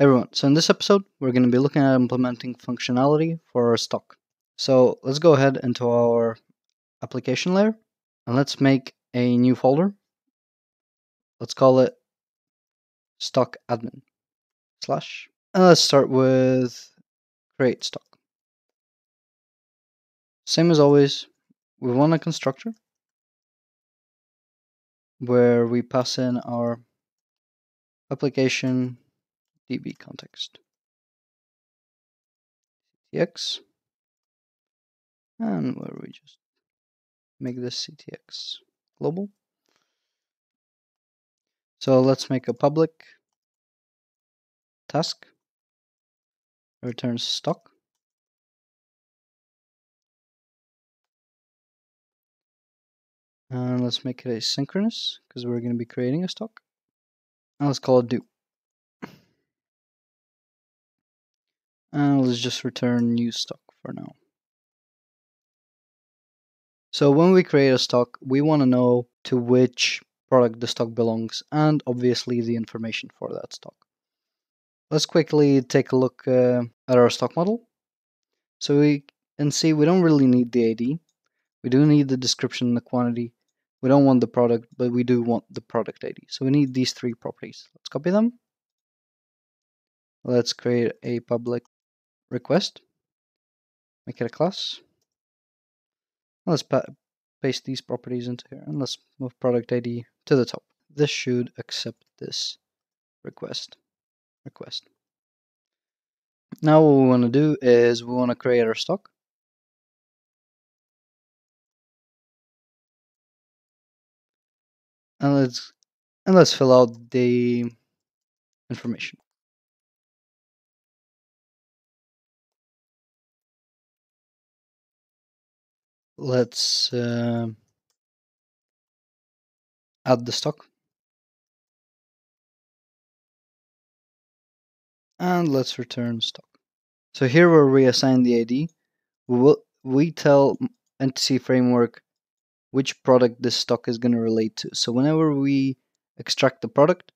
everyone, so in this episode we're going to be looking at implementing functionality for our stock. So let's go ahead into our application layer and let's make a new folder. Let's call it stock admin slash and let's start with create stock. Same as always, we want a constructor where we pass in our application DB context. CTX. And where we just make this CTX global. So let's make a public task returns stock. And let's make it asynchronous because we're going to be creating a stock. And let's call it do. And let's just return new stock for now. So when we create a stock, we want to know to which product the stock belongs and obviously the information for that stock. Let's quickly take a look uh, at our stock model. So we can see we don't really need the ID. We do need the description and the quantity. We don't want the product, but we do want the product ID. So we need these three properties. Let's copy them. Let's create a public request, make it a class. Let's paste these properties into here and let's move product ID to the top. This should accept this request. Request. Now what we want to do is we want to create our stock. And let's and let's fill out the information. Let's uh, add the stock and let's return stock. So here where we assign the ID, we will we tell entity framework which product this stock is going to relate to. So whenever we extract the product,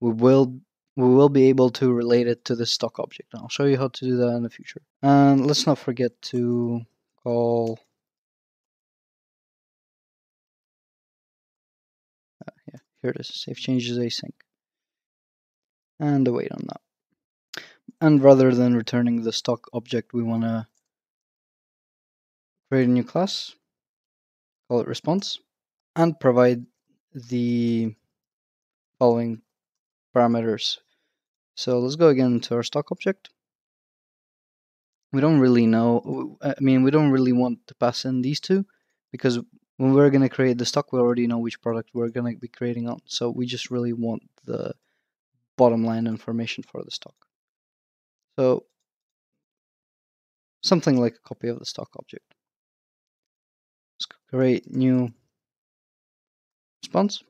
we will we will be able to relate it to the stock object. And I'll show you how to do that in the future. And let's not forget to call Here it is, save changes async. And await on that. And rather than returning the stock object, we want to create a new class, call it response, and provide the following parameters. So let's go again to our stock object. We don't really know, I mean, we don't really want to pass in these two because when we're going to create the stock, we already know which product we're going to be creating on. So we just really want the bottom line information for the stock. So something like a copy of the stock object. Let's create new response.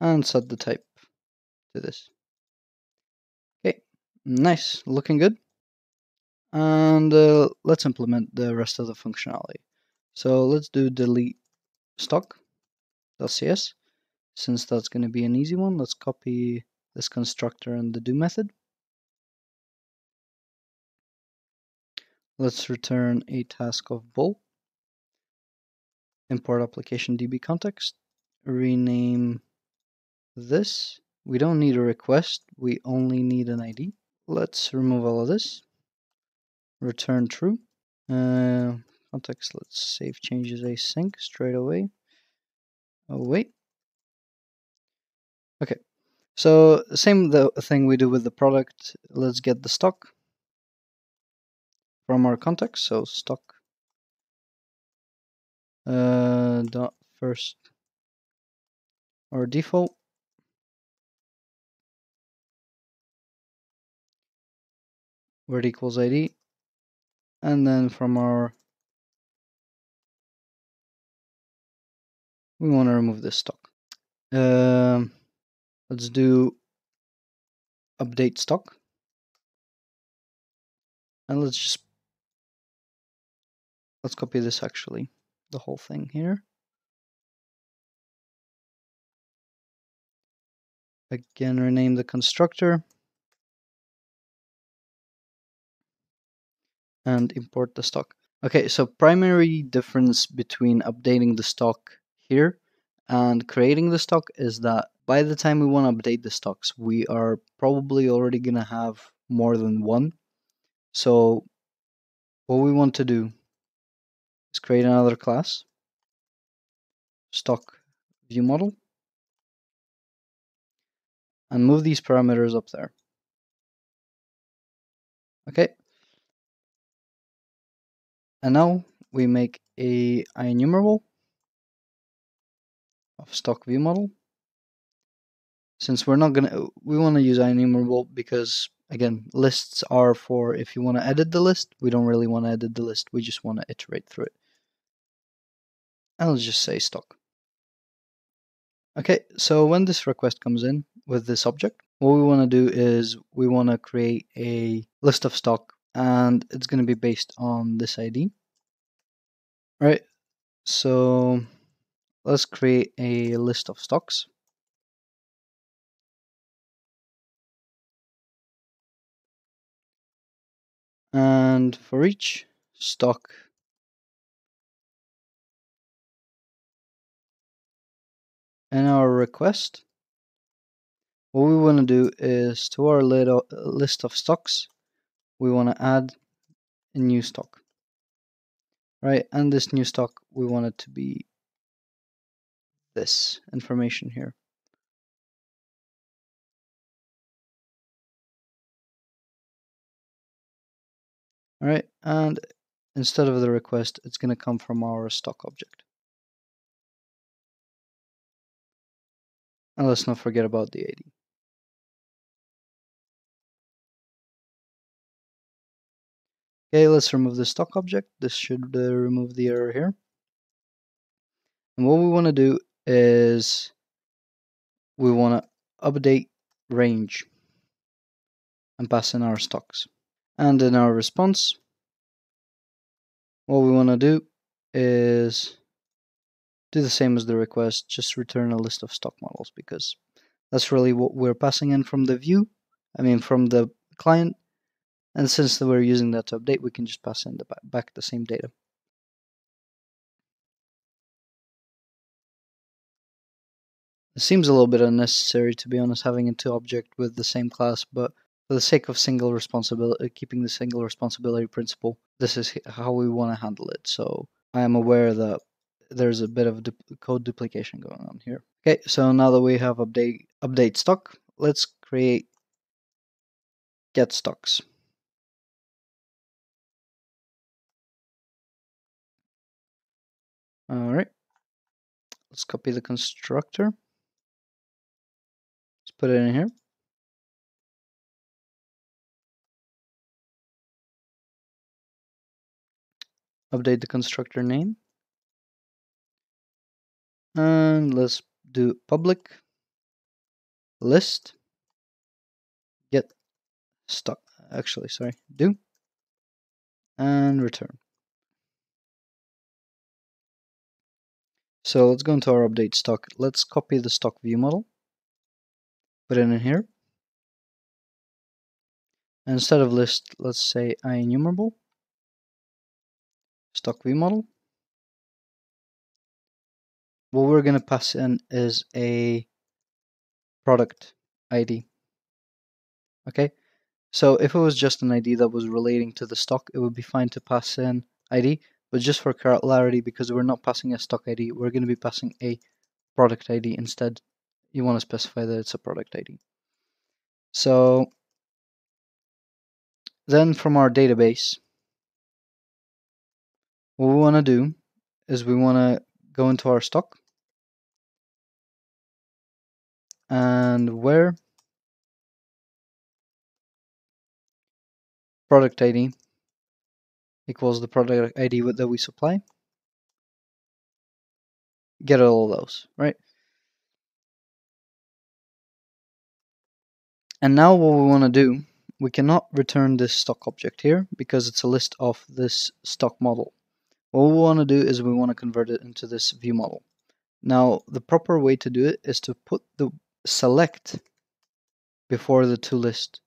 And set the type to this. Okay, nice, looking good and uh, let's implement the rest of the functionality. So let's do delete stock.cs. Since that's going to be an easy one, let's copy this constructor and the do method. Let's return a task of bool. Import application DB context. Rename this. We don't need a request, we only need an ID. Let's remove all of this return true. Uh, context, let's save changes async straight away. Oh, wait. Okay, so same the thing we do with the product. Let's get the stock from our context. So stock uh, dot first or default it equals ID and then from our we want to remove this stock. Um, let's do update stock. And let's just let's copy this actually the whole thing here. Again rename the constructor and import the stock. Okay, so primary difference between updating the stock here and creating the stock is that by the time we want to update the stocks, we are probably already going to have more than one. So what we want to do is create another class, stock view model, and move these parameters up there. Okay. And now we make a IEnumerable of stock view model. Since we're not gonna, we want to use IEnumerable because again, lists are for if you want to edit the list. We don't really want to edit the list. We just want to iterate through it. And let's just say stock. Okay, so when this request comes in with this object, what we want to do is we want to create a list of stock and it's going to be based on this ID. All right, so let's create a list of stocks. And for each stock in our request, what we want to do is to our little list of stocks, we want to add a new stock. Right, and this new stock, we want it to be this information here. All right, and instead of the request, it's going to come from our stock object. And let's not forget about the ID. Okay, let's remove the stock object. This should uh, remove the error here. And what we want to do is we want to update range and pass in our stocks. And in our response, what we want to do is do the same as the request, just return a list of stock models because that's really what we're passing in from the view, I mean from the client, and since we're using that to update, we can just pass in the back the same data. It seems a little bit unnecessary, to be honest, having a two object with the same class, but for the sake of single responsibility, uh, keeping the single responsibility principle, this is how we want to handle it. So I am aware that there's a bit of du code duplication going on here. Okay, so now that we have update update stock, let's create get stocks. All right, let's copy the constructor. Let's put it in here. Update the constructor name. And let's do public list get stock actually sorry do and return So let's go into our update stock. Let's copy the stock view model, put it in here. And instead of list, let's say IEnumerable, stock view model. What we're going to pass in is a product ID. Okay, so if it was just an ID that was relating to the stock, it would be fine to pass in ID. But just for clarity, because we're not passing a stock ID, we're going to be passing a product ID instead. You want to specify that it's a product ID. So then from our database, what we want to do is we want to go into our stock and where product ID equals the product ID that we supply. Get all of those, right? And now what we want to do, we cannot return this stock object here because it's a list of this stock model. What we want to do is we want to convert it into this view model. Now, the proper way to do it is to put the select before the to list.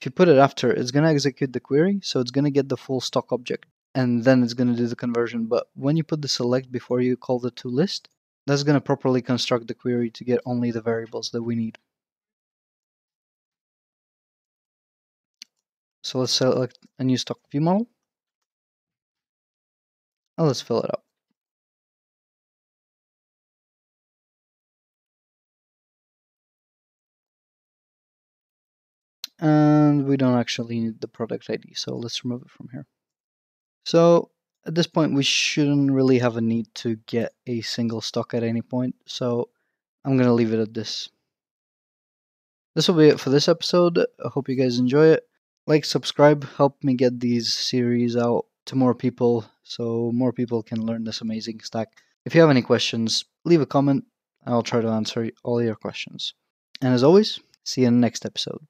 If you put it after, it's going to execute the query, so it's going to get the full stock object, and then it's going to do the conversion. But when you put the select before you call the to list, that's going to properly construct the query to get only the variables that we need. So let's select a new stock view model. And let's fill it up. And we don't actually need the product ID, so let's remove it from here. So at this point, we shouldn't really have a need to get a single stock at any point, so I'm going to leave it at this. This will be it for this episode. I hope you guys enjoy it like, subscribe, help me get these series out to more people so more people can learn this amazing stack. If you have any questions, leave a comment. I'll try to answer all your questions. And as always, see you in the next episode.